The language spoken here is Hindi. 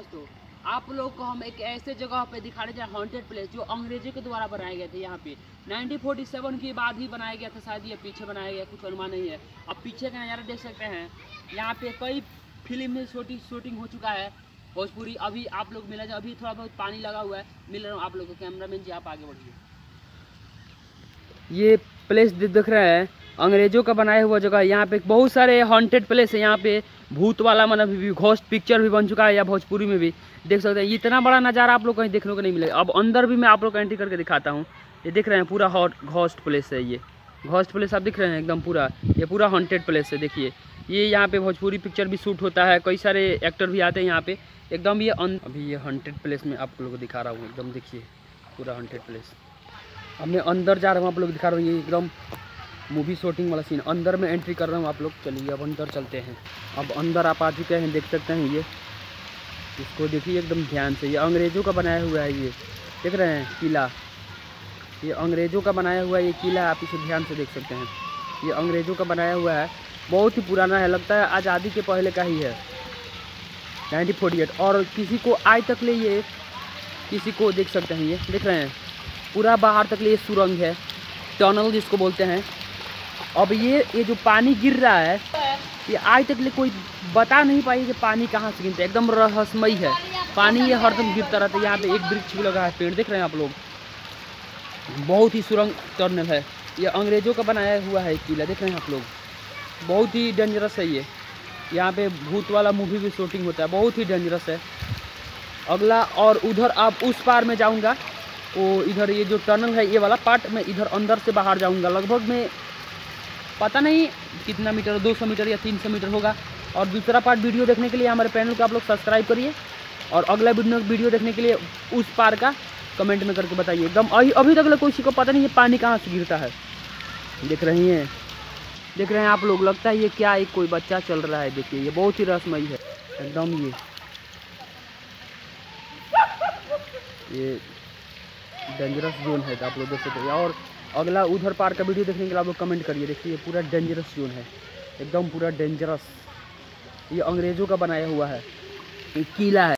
दोस्तों आप लोग को हम एक ऐसे जगह पे दिखाने जा हॉन्टेड प्लेस जो अंग्रेज़ों के द्वारा बनाए गए थे यहाँ पे। 1947 के बाद ही बनाया गया था, शायद ये पीछे बनाया गया, कुछ अनुमान नहीं है। अब पीछे का नज़ारा देख सकते हैं। यहाँ पे कई फ़िल्म में शूटिंग शूटिंग हो चुका है। भोजपुरी, अभी आप लोग मिला जाए अभी थोड़ा बहुत पानी लगा हुआ है। मिल रहा हूँ आप लोग को कैमरा मैन जी, आप आगे बढ़िए। ये प्लेस दिख रहा है। अंग्रेज़ों का बनाया हुआ जगह यहाँ पे बहुत सारे हॉन्टेड प्लेस है। यहाँ पे भूत वाला मतलब भी घोस्ट पिक्चर भी बन चुका है या भोजपुरी में भी। देख सकते हैं इतना बड़ा नज़ारा आप लोग कहीं देखने को नहीं मिलेगा। अब अंदर भी मैं आप लोग को एंट्री करके दिखाता हूँ। ये देख रहे हैं, पूरा हॉट घोस्ट प्लेस है ये। घोस्ट प्लेस आप दिख रहे हैं एकदम पूरा। ये पूरा हॉन्टेड प्लेस है, देखिए। ये यहाँ पे भोजपुरी पिक्चर भी शूट होता है। कई सारे एक्टर भी आते हैं यहाँ पे। एकदम ये अन... अभी ये हॉन्टेड प्लेस में आप लोग को दिखा रहा हूँ। एकदम देखिए, पूरा हॉन्टेड प्लेस अब मैं अंदर जा रहा हूँ, आप लोग दिखा रहा हूँ। ये एकदम मूवी शूटिंग वाला सीन अंदर में एंट्री कर रहा हूँ आप लोग। चलिए, अब अंदर चलते हैं। अब अंदर आप आ चुके हैं, देख सकते हैं ये। इसको देखिए, एकदम ध्यान से। ये अंग्रेज़ों का बनाया हुआ है ये। देख रहे हैं, किला। ये अंग्रेज़ों का बनाया हुआ ये किला। आप इसे ध्यान से देख सकते हैं। ये अंग्रेज़ों का बनाया हुआ है। बहुत ही पुराना है, लगता है आज़ादी के पहले का ही है। Nineteen forty eight. और किसी को आज तक ले ये, किसी को देख सकते हैं ये। देख रहे हैं, पूरा बाहर तक ले ये सुरंग है। टनल जिसको बोलते हैं। अब ये ये जो पानी गिर रहा है, ये आज तक ले कोई बता नहीं पाई कि पानी कहाँ से गिरता है। एकदम रहस्यमय है। पानी ये हरदम गिरता रहता है। यहाँ पे एक वृक्ष भी लगा है, पेड़ देख रहे हैं आप लोग। बहुत ही सुरंग टर्नल है। ये अंग्रेज़ों का बनाया हुआ है किला, देख रहे हैं आप लोग। बहुत ही डेंजरस है ये। यहाँ पे भूत वाला मूवी भी शूटिंग होता है। बहुत ही डेंजरस है। अगला और उधर आप उस पार में जाऊँगा। वो इधर ये जो टनल है, ये वाला पार्ट मैं इधर अंदर से बाहर जाऊँगा। लगभग मैं पता नहीं कितना मीटर, दो सौ मीटर या तीन सौ मीटर होगा। और दूसरा पार्ट वीडियो देखने के लिए हमारे चैनल को आप लोग सब्सक्राइब करिए। और अगला वीडियो देखने के लिए उस पार का कमेंट में करके बताइए। एकदम अभी अभी तक किसी को पता नहीं है पानी कहाँ से गिरता है। देख रही हैं। देख रहे हैं आप लोग, लगता है ये क्या एक कोई बच्चा चल रहा है। देखिए, ये बहुत ही रसमयी है। एकदम ये। ये डेंजरस जोन है, आप लोग देख सकते हैं। और अगला उधर पार का वीडियो देखने के लिए आप लोग कमेंट करिए। देखिए पूरा डेंजरस जोन है। एकदम पूरा डेंजरस ये अंग्रेज़ों का बनाया हुआ है। ये किला है।